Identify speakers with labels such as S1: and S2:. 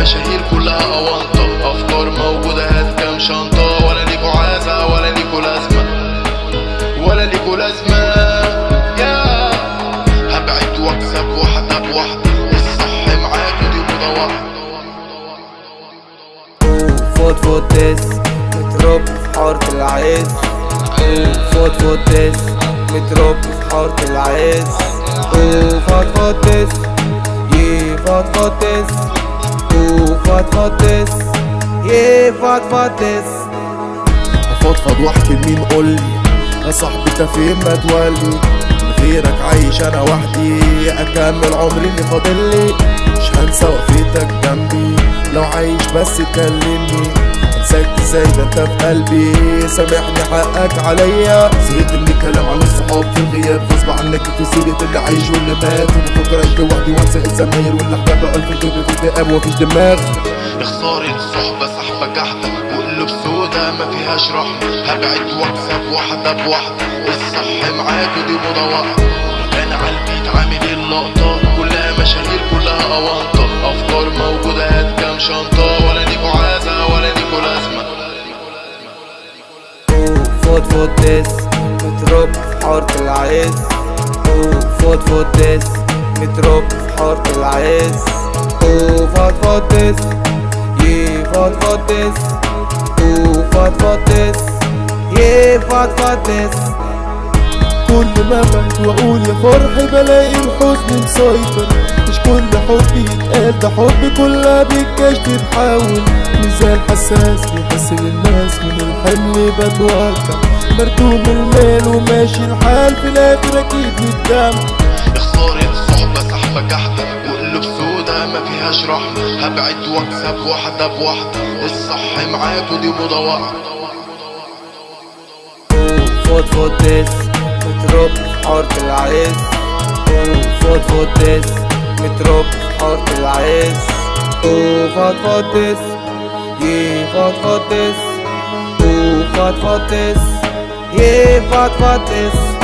S1: مشاهير كلها اونطه أفكار موجودة هات كام شنطة. ولا ليكوا عازة ولا ليكوا لازمة. ولا ليكوا لازمة. يا. هبعد وأكسب واحدة بواحده الصح معاكوا دي موضه واحدة
S2: فوت فوت ديس متربي في حارة العز فوت فوت ديس متربي في حارة العز فوت فوت ديس يي فوت فوت ديس
S3: افضفض واحكي لمين قولي يا صاحبي انت فين ما تولي؟ من غيرك عايش أنا وحدي اكمل عمري اللي فاضلي مش هنسى وقفتك جنبي لو عايش بس تكلمني. انساك إزاي ده أنت في قلبي. سامحني حقك عليا. زهقت من الكلام عن الصحاب في الغياب. غصب عنك في سيرة اللي عايش واللي مات. وبفكر اعيش لوحدي وأنسى الزمايل والاحباب ألف الكذب في الذئاب. ومفيش دماغ.
S1: خسارة صحبة سحبة جحدة وقلوب سودا ما فيهاش رحمة. هبعد واكسب واحدة بواحدة الصح معاكوا دي موضة واحدة أنا عالبيت عامل اللقطة كلها مشاهير كلها اونطة
S2: فوت فوت ديس متربي في حارة العز فوت فوت ديس متربي في حارة العز فوت فوت ديس يي فوت فوت ديس. فوت فوت ديس يي فوت فوت ديس.
S3: كل ما بهت وأقول يا فرحي بلاقي الحزن مسيطر. مش كل حب يتقال ده حب كلها بالكاش بتحاول ميزان حساس بيحس للناس من الحمل بتوجع مرتوم المال وماشي الحال في الآخر أكيد متجمع
S1: خسارة صحبة سحبة جحدة وقلوب سودا ما فيهاش رحمة. هبعد وأكسب واحدة بواحدة. الصح معاكوا دي موضة واحدة
S2: فوت فوت ديس في حارة العز فوت فوت ديس في حارة العز فوت فوت ديس يي فوت فوت ديس فوت فوت ديس يي فوت فوت ديس